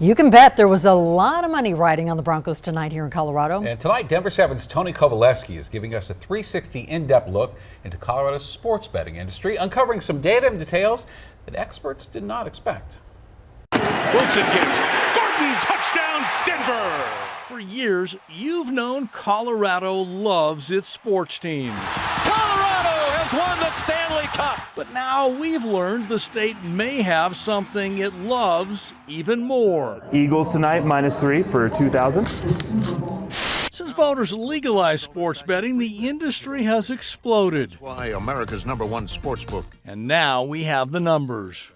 You can bet there was a lot of money riding on the Broncos tonight here in Colorado. And tonight, Denver 7's Tony Kovaleski is giving us a 360 in depth look into Colorado's sports betting industry, uncovering some data and details that experts did not expect. Wilson gets Gordon, touchdown, Denver! For years, you've known Colorado loves its sports teams. Colorado has won the Stanley Cup! But now we've learned the state may have something it loves even more. Eagles tonight, minus three for 2,000. Since voters legalized sports betting, the industry has exploded. Why America's number one sports book. And now we have the numbers.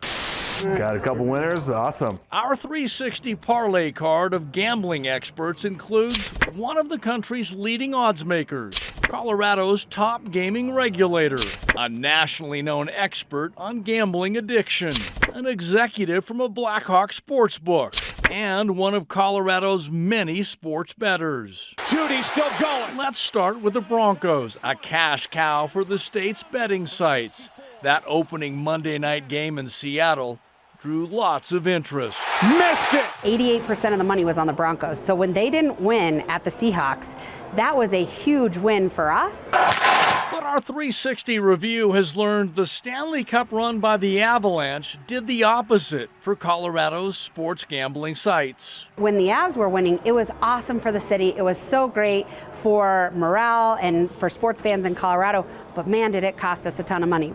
Got a couple winners, awesome. Our 360 parlay card of gambling experts includes one of the country's leading odds makers, Colorado's top gaming regulator, a nationally known expert on gambling addiction, an executive from a Black Hawk sports book, and one of Colorado's many sports bettors. Judy still going. Let's start with the Broncos, a cash cow for the state's betting sites. That opening Monday night game in Seattle drew lots of interest. Missed it! 88% of the money was on the Broncos. So when they didn't win at the Seahawks, that was a huge win for us. But our 360 review has learned the Stanley Cup run by the Avalanche did the opposite for Colorado's sports gambling sites. When the Avs were winning, it was awesome for the city. It was so great for morale and for sports fans in Colorado. But man, did it cost us a ton of money.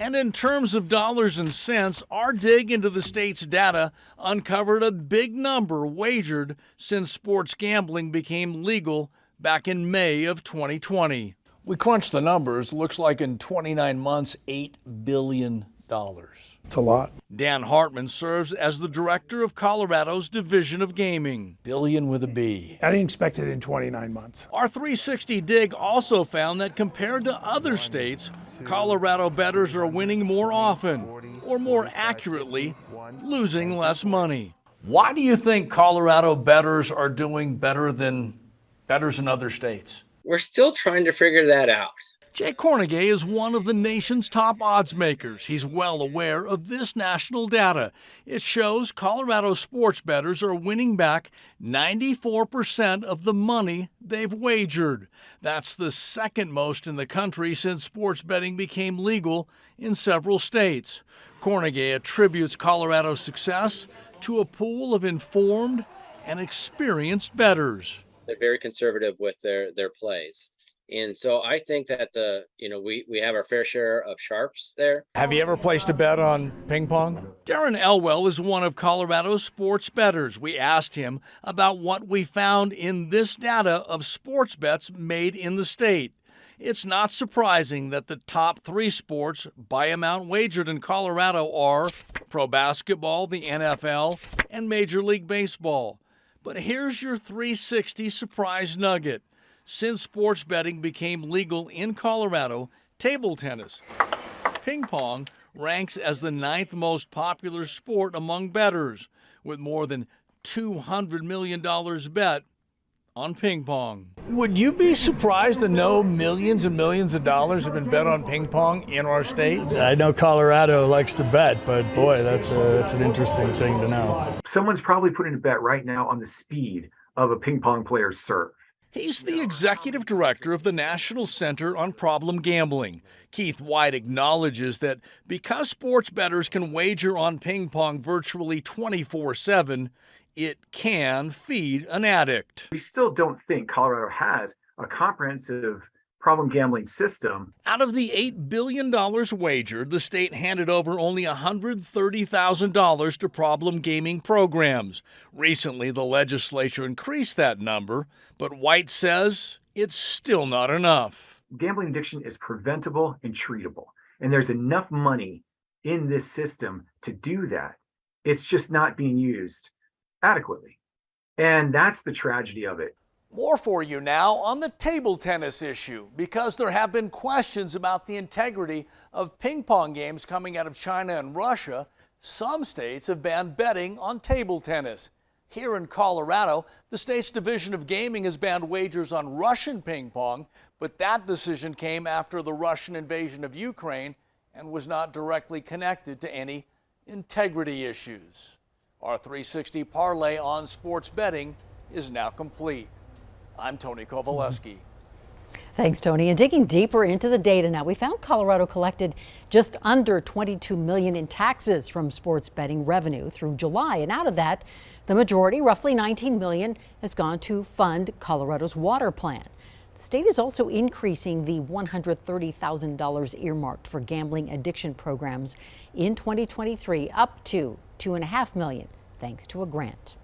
And in terms of dollars and cents, our dig into the state's data uncovered a big number wagered since sports gambling became legal back in May of 2020. We crunched the numbers. Looks like in 29 months, $8 billion. It's a lot. Dan Hartman serves as the director of Colorado's Division of Gaming, billion with a B. I didn't expect it in 29 months. Our 360 dig also found that compared to other states, Colorado bettors are winning more often, or more accurately, losing less money. Why do you think Colorado bettors are doing better than bettors in other states? We're still trying to figure that out. Jay Kornegay is one of the nation's top odds makers. He's well aware of this national data. It shows Colorado sports bettors are winning back 94% of the money they've wagered. That's the second most in the country since sports betting became legal in several states. Kornegay attributes Colorado's success to a pool of informed and experienced bettors. They're very conservative with their their plays. And so I think that the you know we we have our fair share of sharps there. Have you ever placed a bet on ping pong? Darren Elwell is one of Colorado's sports bettors. We asked him about what we found in this data of sports bets made in the state. It's not surprising that the top three sports by amount wagered in Colorado are pro basketball, the NFL, and Major League Baseball. But here's your 360 surprise nugget since sports betting became legal in Colorado, table tennis, ping pong ranks as the ninth most popular sport among bettors, with more than $200 million bet on ping pong. Would you be surprised to know millions and millions of dollars have been bet on ping pong in our state? I know Colorado likes to bet, but boy, that's a, that's an interesting thing to know. Someone's probably putting a bet right now on the speed of a ping pong player's serve. He's the executive director of the National Center on Problem Gambling. Keith Whyte acknowledges that because sports bettors can wager on ping pong virtually 24 7, it can feed an addict. We still don't think Colorado has a comprehensive problem gambling system. Out of the $8 billion wagered, the state handed over only $130,000 to problem gaming programs. Recently, the legislature increased that number, but Whyte says it's still not enough. Gambling addiction is preventable and treatable, and there's enough money in this system to do that. It's just not being used adequately. And that's the tragedy of it. More for you now on the table tennis issue because there have been questions about the integrity of ping pong games coming out of China and Russia. Some states have banned betting on table tennis. Here in Colorado, the state's Division of Gaming has banned wagers on Russian ping pong, but that decision came after the Russian invasion of Ukraine and was not directly connected to any integrity issues. Our 360 parlay on sports betting is now complete. I'm Tony Kovaleski. Thanks, Tony. And digging deeper into the data now, we found Colorado collected just under 22 million in taxes from sports betting revenue through July. And out of that, the majority, roughly 19 million, has gone to fund Colorado's water plan. The state is also increasing the $130,000 earmarked for gambling addiction programs in 2023 up to two and a half million, thanks to a grant.